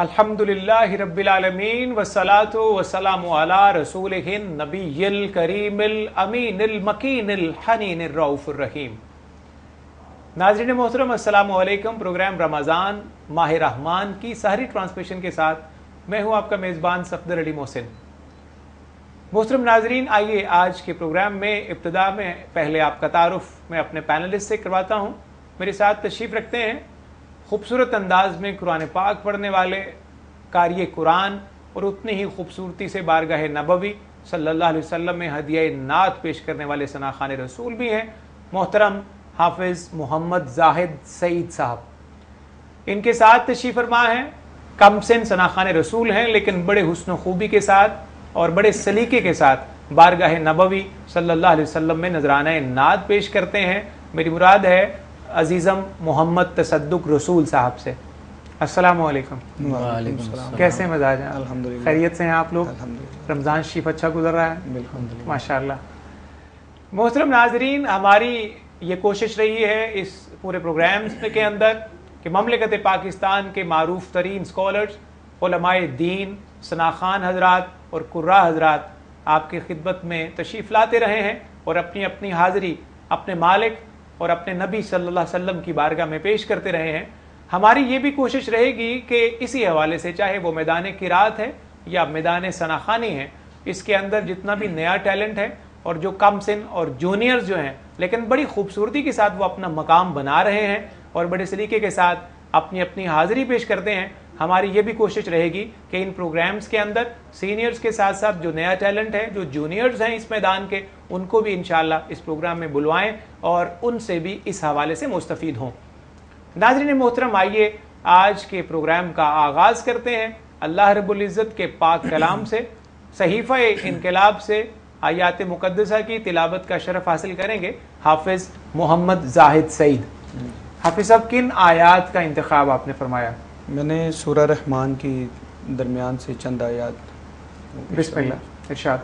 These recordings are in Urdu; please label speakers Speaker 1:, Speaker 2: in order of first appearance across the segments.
Speaker 1: الحمد للہ رب العالمین وسلاۃ وسلام علی رسول نبی الکریم الامین المکین الحنین الرعوف الرحیم. ناظرین محترم، السلام علیکم۔ پروگرام رمضان ماہ رحمان کی سحری ٹرانسمیشن کے ساتھ میں ہوں آپ کا میزبان صفدر علی محسن۔ محترم ناظرین، آئیے آج کے پروگرام میں ابتدا میں پہلے آپ کا تعارف میں اپنے پینلسٹ سے کرواتا ہوں۔ میرے ساتھ تشریف رکھتے ہیں۔ خوبصورت انداز میں قرآن پاک پڑھنے والے، قاری قرآن اور اتنی ہی خوبصورتی سے بارگاہ نبوی صلی اللہ علیہ وسلم میں ہدیہ نعت پیش کرنے والے ثنا خان رسول بھی ہیں، محترم حافظ محمد زاہد سعید صاحب۔ ان کے ساتھ تشریف فرما ہیں، کم سن ثنا خان رسول ہیں، لیکن بڑے حسن و خوبی کے ساتھ اور بڑے سلیقے کے ساتھ بارگاہ نبوی صلی اللہ علیہ وسلم میں نذرانہ نعت پیش کرتے ہیں۔ میری مراد ہے عزیزم محمد تصدق رسول صاحب سے۔ السلام علیکم۔
Speaker 2: وعلیکم السلام۔
Speaker 1: کیسے مزاج ہیں
Speaker 2: الحمدللہ۔
Speaker 1: خیریت سے ہیں آپ لوگ؟
Speaker 2: الحمدللہ۔
Speaker 1: رمضان شریف اچھا گزر رہا ہے؟
Speaker 2: بالکل۔
Speaker 1: ماشاء اللہ محترم ناظرین ہماری یہ کوشش رہی ہے اس پورے پروگرامز کے اندر کہ مملکت پاکستان کے معروف ترین اسکالرس علماء دین خان حضرات اور قرہ حضرات آپ کی خدمت میں تشریف لاتے رہے ہیں اور اپنی اپنی حاضری اپنے مالک اور اپنے نبی صلی اللہ علیہ وسلم کی بارگاہ میں پیش کرتے رہے ہیں۔ ہماری یہ بھی کوشش رہے گی کہ اسی حوالے سے چاہے وہ میدان قرات ہے یا میدان ثناخانی ہے، اس کے اندر جتنا بھی نیا ٹیلنٹ ہے اور جو کم سن اور جونیئرز جو ہیں، لیکن بڑی خوبصورتی کے ساتھ وہ اپنا مقام بنا رہے ہیں اور بڑے سلیقے کے ساتھ اپنی اپنی حاضری پیش کرتے ہیں۔ ہماری یہ بھی کوشش رہے گی کہ ان پروگرامز کے اندر سینئرز کے ساتھ ساتھ جو نیا ٹیلنٹ ہے، جو جونیئرز ہیں اس میدان کے، ان کو بھی انشاءاللہ اس پروگرام میں بلوائیں اور ان سے بھی اس حوالے سے مستفید ہوں۔ ناظرین محترم، آئیے آج کے پروگرام کا آغاز کرتے ہیں۔ اللہ رب العزت کے پاک کلام سے، صحیفہ انقلاب سے، آیات مقدسہ کی تلاوت کا شرف حاصل کریں گے حافظ محمد زاہد سعید۔ حافظ صاحب، کن آیات کا انتخاب آپ نے فرمایا؟
Speaker 2: میں نے سورہ رحمان کی درمیان سے چند آیات
Speaker 1: بسم اللہ ارشاد۔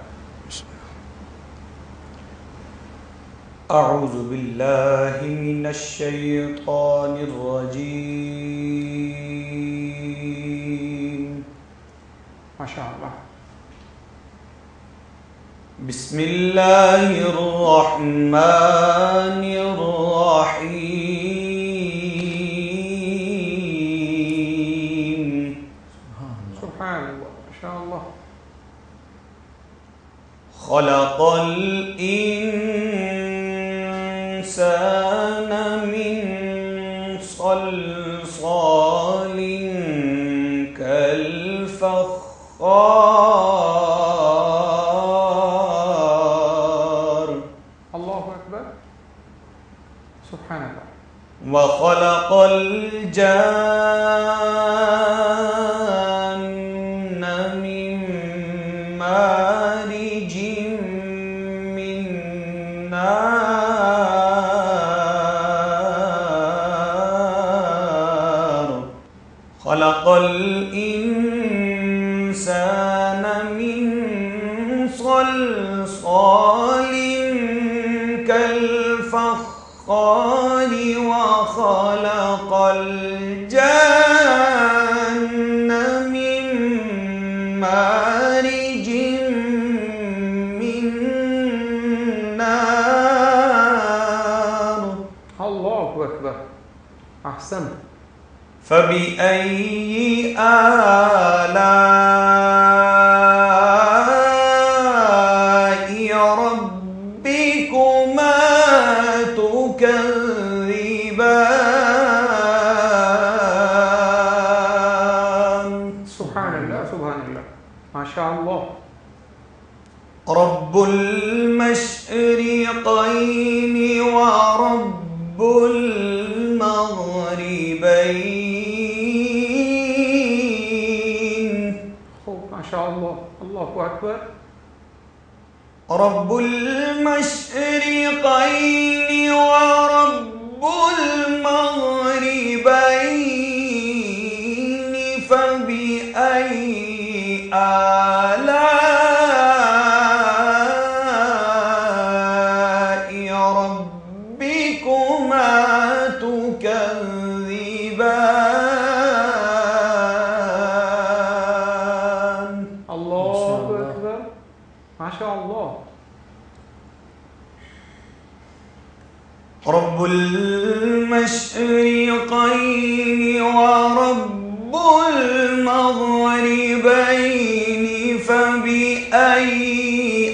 Speaker 2: اعوذ باللہ من الشیطان الرجیم۔
Speaker 1: ماشاء اللہ
Speaker 2: بسم اللہ الرحمن الرحیم۔ خلق الإنسان من صلصال كالفخار.
Speaker 1: اللہ اکبر سبحان اللہ
Speaker 2: وخلق الجان خلق الإنسان من صلصال كالفخار وخلق الجان من مارج من نار.
Speaker 1: اللہ اکبر احسن
Speaker 2: فبأي آلاء ربكما تكذبان؟
Speaker 1: سبحان اللہ سبحان اللہ ماشاء اللہ
Speaker 2: رب المشرقين ورب
Speaker 1: اکبر
Speaker 2: رب المشرقين ورب المغربين.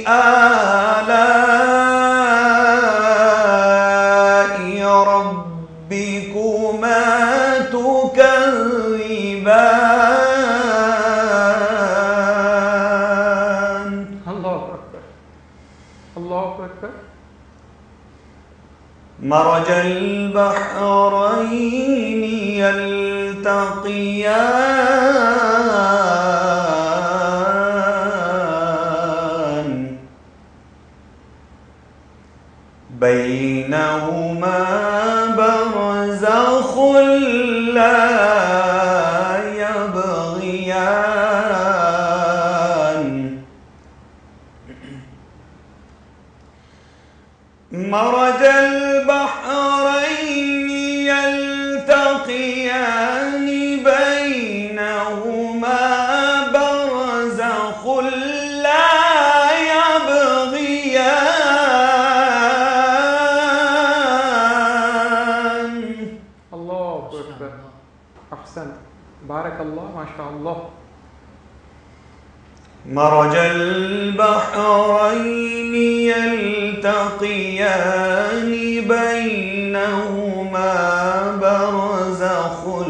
Speaker 2: آلاء ربكما تكذبان؟
Speaker 1: اللہ اکبر اللہ اکبر
Speaker 2: مرج البحرين يلتقيان بينهما مرج البحرين يلتقيان بينهما برزخ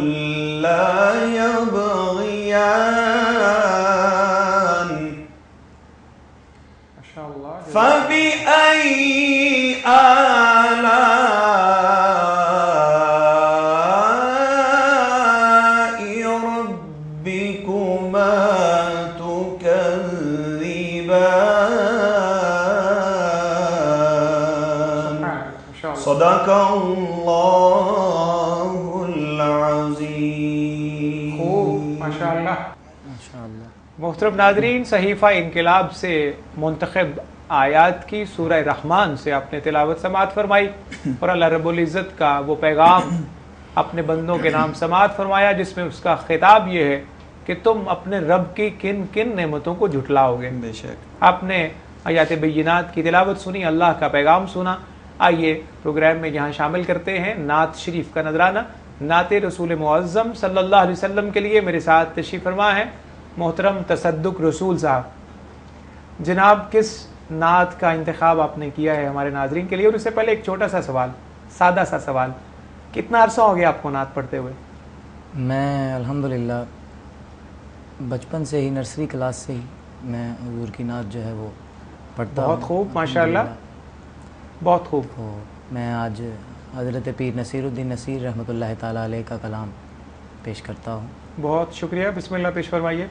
Speaker 1: خوب اللہ
Speaker 3: اللہ
Speaker 1: محترم ناظرین صحیفہ انقلاب سے منتخب آیات کی سورہ رحمان سے آپ نے تلاوت سماعت فرمائی اور اللہ رب العزت کا وہ پیغام اپنے بندوں کے نام سماعت فرمایا جس میں اس کا خطاب یہ ہے کہ تم اپنے رب کی کن کن نعمتوں کو جھٹلاؤ گے۔
Speaker 2: بے شک۔
Speaker 1: آپ نے آیات بینات کی تلاوت سنی اللہ کا پیغام سنا آئیے پروگرام میں یہاں شامل کرتے ہیں نعت شریف کا نذرانہ۔ نعت رسول معظم صلی اللہ علیہ وسلم کے لیے میرے ساتھ تشریف فرما ہے محترم تصدق رسول صاحب۔ جناب کس نعت کا انتخاب آپ نے کیا ہے ہمارے ناظرین کے لیے؟ اور اس سے پہلے ایک چھوٹا سا سوال سادہ سا سوال کتنا عرصہ ہو گیا آپ کو نعت پڑھتے ہوئے؟
Speaker 3: میں الحمدللہ بچپن سے ہی نرسری کلاس سے ہی میں حضور کی نعت جو ہے وہ پڑھتا
Speaker 1: بہت خوب ماشاءاللہ۔
Speaker 3: الحمدللہ۔
Speaker 1: بہت خوب۔
Speaker 3: تو میں آج حضرت پیر نصیر الدین نصیر رحمۃ اللہ تعالیٰ علیہ کا کلام پیش کرتا ہوں۔
Speaker 1: بہت شکریہ۔ بسم اللہ پیش فرمائیے۔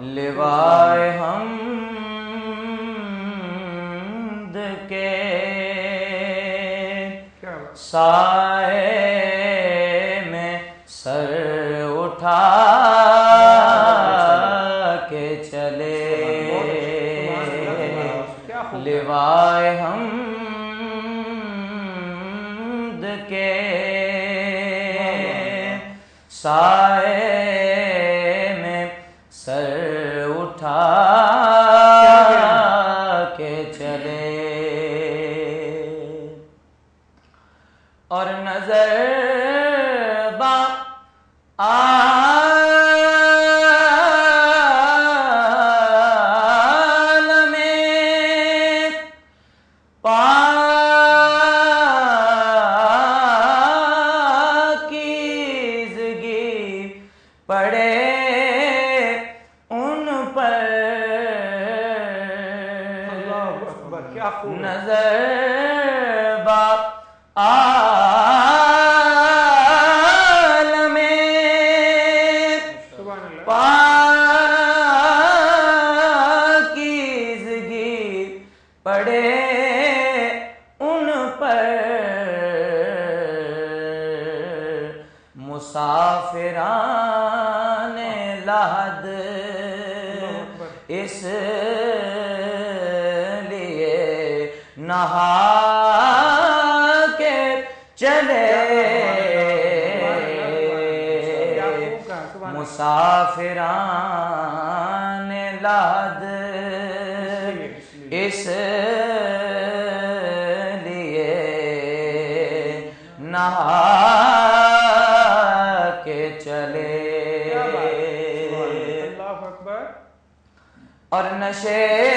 Speaker 3: لوائے حمد کے سائے میں سر اٹھا کے چلے لوائے حمد کے سائے پر مسافران لحد اس لیے نہا کے چلے مسافران لاد اس کے چلے۔ اور نشے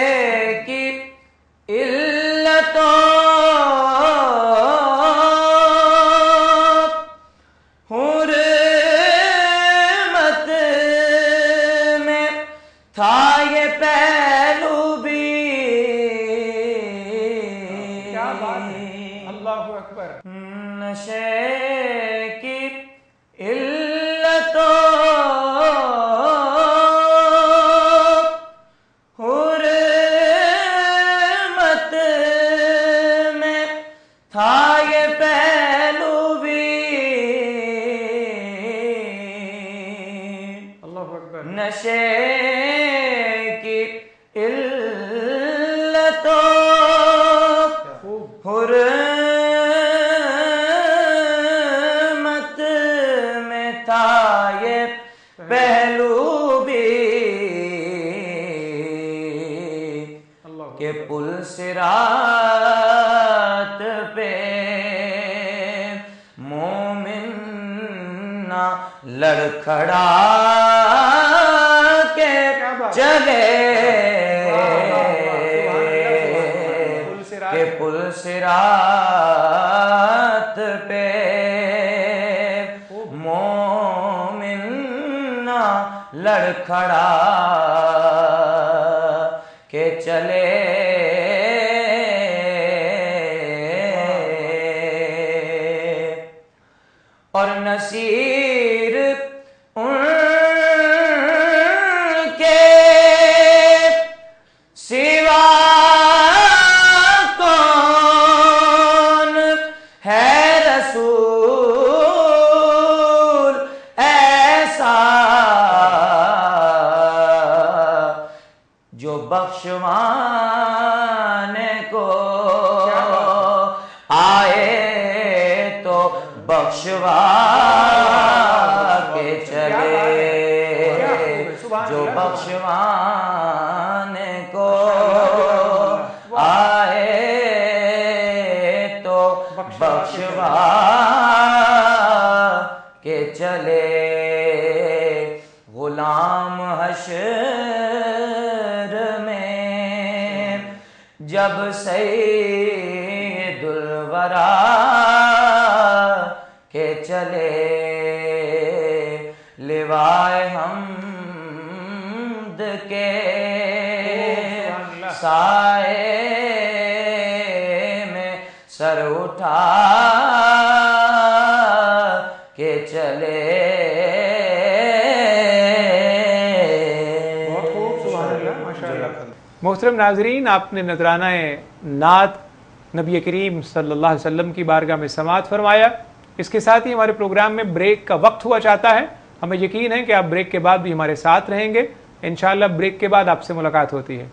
Speaker 3: سرات پہ مومن نہ لڑکھڑا
Speaker 1: صراط
Speaker 3: کہ پل سرات پہ مومن نہ لڑکھڑا کے چلے۔ اور نصیر بخشوا کے چلے جو بخشوانے کو آئے تو بخشوا کے چلے۔ غلام حشر میں جب سید الورا چلے۔ لوائے حمد کے سائے میں سر اٹھا کے چلے۔
Speaker 1: محترم ناظرین آپ نے نذرانہ نعت نبی کریم صلی اللہ علیہ وسلم کی بارگاہ میں سماعت فرمایا۔ اس کے ساتھ ہی ہمارے پروگرام میں بریک کا وقت ہوا چاہتا ہے۔ ہمیں یقین ہے کہ آپ بریک کے بعد بھی ہمارے ساتھ رہیں گے۔ انشاءاللہ بریک کے بعد آپ سے ملاقات ہوتی ہے۔